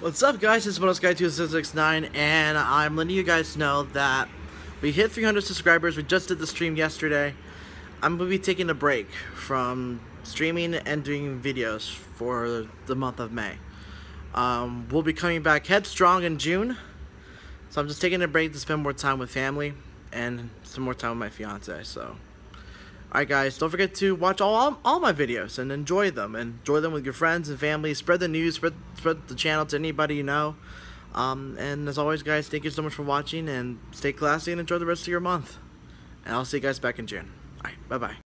What's up guys, it's ExponentSky 2669 and I'm letting you guys know that we hit 300 subscribers, we just did the stream yesterday. I'm going to be taking a break from streaming and doing videos for the month of May. Um, we'll be coming back headstrong in June, so I'm just taking a break to spend more time with family and some more time with my fiance, so... Alright guys, don't forget to watch all, all, all, my videos and enjoy them. And enjoy them with your friends and family. Spread the news, spread, spread the channel to anybody you know. Um, and as always guys, thank you so much for watching and stay classy and enjoy the rest of your month. And I'll see you guys back in June. Alright, bye-bye.